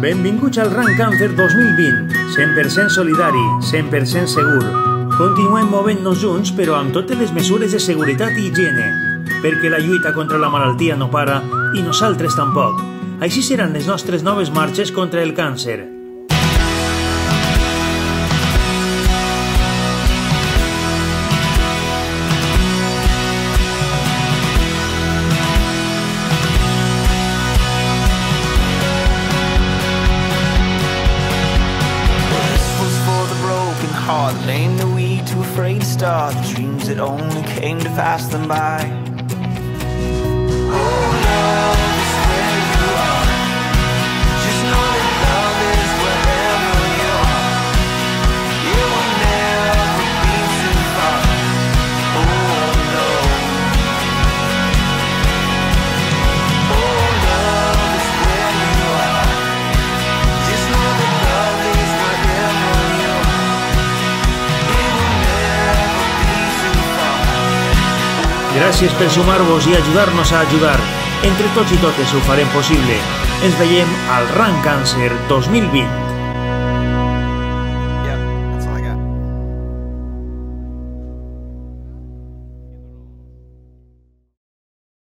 Benvinguts al Ran Càncer 2020, 100% solidari, 100% segur. Continuem movent-nos junts, però amb totes les mesures de seguretat i higiene, perquè la lluita contra la malaltia no para i nosaltres tampoc. Així seran les nostres noves marxes contra el càncer. Heart, the lame that we too afraid to start, the dreams that only came to pass them by. Gràcies per sumar-vos i ajudar-nos a ajudar. Entre tots i totes ho farem possible. Ens veiem al Ran Càncer 2020.